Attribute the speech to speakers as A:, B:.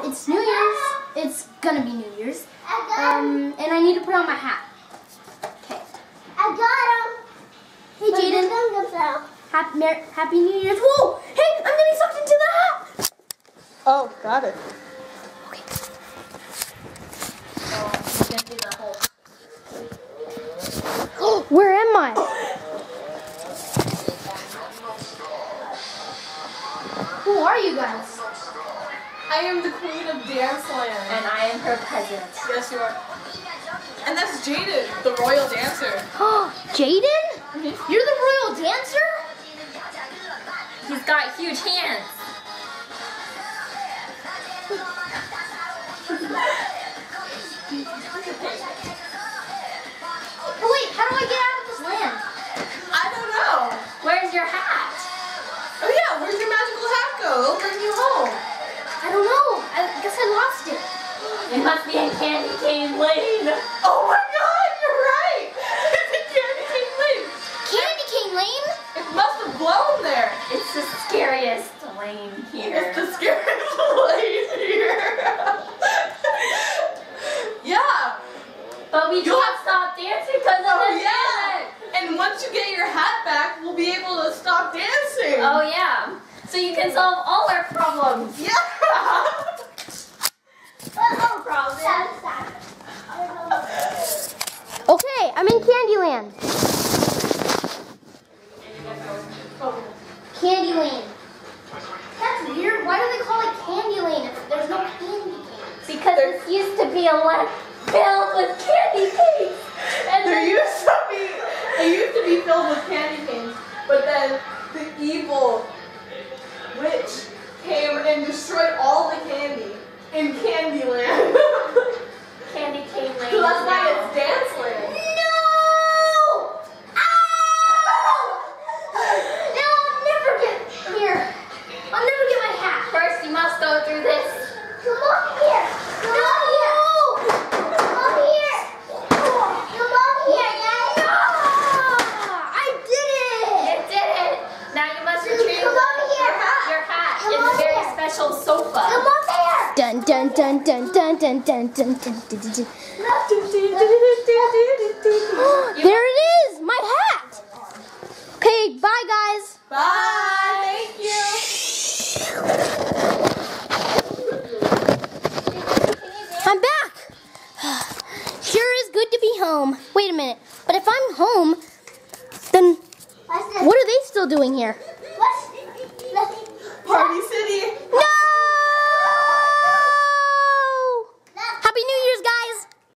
A: Well, it's New Year's. It's gonna be New Year's. Um, and I need to put on my hat. Okay.
B: I got him.
A: Hey, Jaden. Happy, Mer- Happy New Year's. Whoa! Hey, I'm getting sucked into the hat.
C: Oh, got it.
A: Okay. Where am I? Who are you guys?
C: I am the queen of Danceland.
D: And I am her peasant.
C: Yes, you are. And that's Jaden, the royal dancer.
A: Jaden? Mm-hmm. You're the royal dancer?
D: He's got huge hands.
A: Oh It
D: must be in Candy Cane Lane.
C: Oh my god, you're right. It's a candy cane lane.
A: Candy Cane Lane?
C: It must have blown there.
D: It's the scariest lane here.
C: It's the scariest lane here. yeah.
D: But we
C: You'll
D: can't stop dancing because of
C: Oh
D: this
C: yeah. And once you get your hat back, we'll be able to stop dancing.
D: Oh yeah. So you can solve all our problems.
C: Yeah.
D: No problem.
A: Okay, I'm in Candyland. Candyland. That's weird. Why do they call it Candyland if there's no candy canes?
D: Because this used to be a land filled with candy canes. And
C: There
D: then
C: used to be, it used to be filled with candy canes, but then the evil witch came and destroyed all the candy
D: special sofa.
A: Come over here. Dun dun dun dun dun dun dun dun dun dun dun.
D: There
A: it is,
D: my hat. Okay, bye
A: guys.
D: Bye. Thank
A: you. I'm back. Sure is good to be home. Wait a minute. But if I'm home, then what are they still doing
C: here?